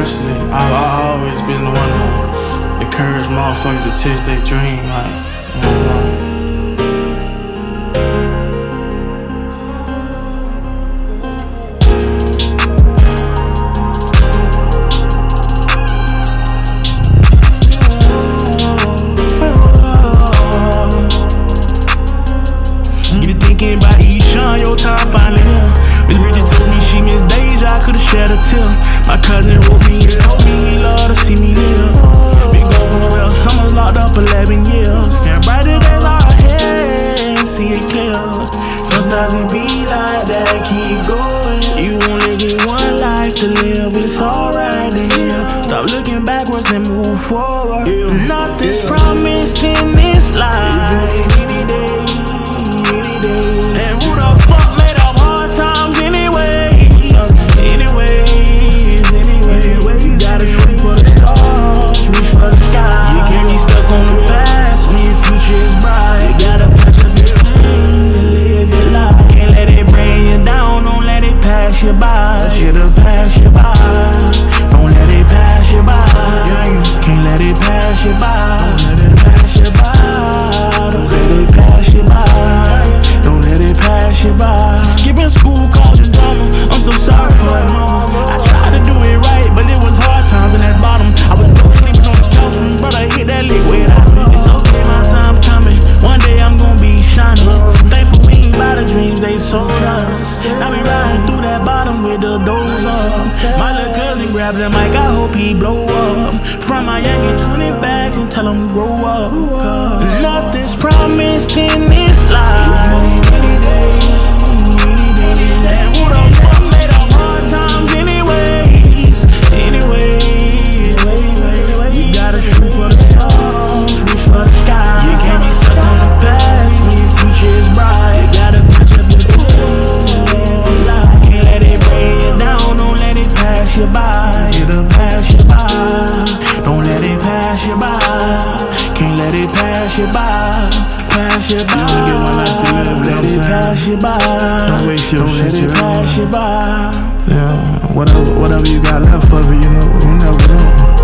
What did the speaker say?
personally, I've always been the one to encourage motherfuckers to chase their dream. Like, you know what I'm your time finally. Miss Bridget told me she missed days, I could've like that, keep going. You only get one life to live, it's alright to. Stop looking backwards and move forward. Yeah. Nothing's promised in grab the mic, I hope he blow up. From Miami, 20 bags and tell him grow up. Cause pass you by, pass you by. You get one life to live, let it pass you by. Don't waste your don't shit, let it pass you by. Yeah, whatever, whatever you got left of it, you know, you never know.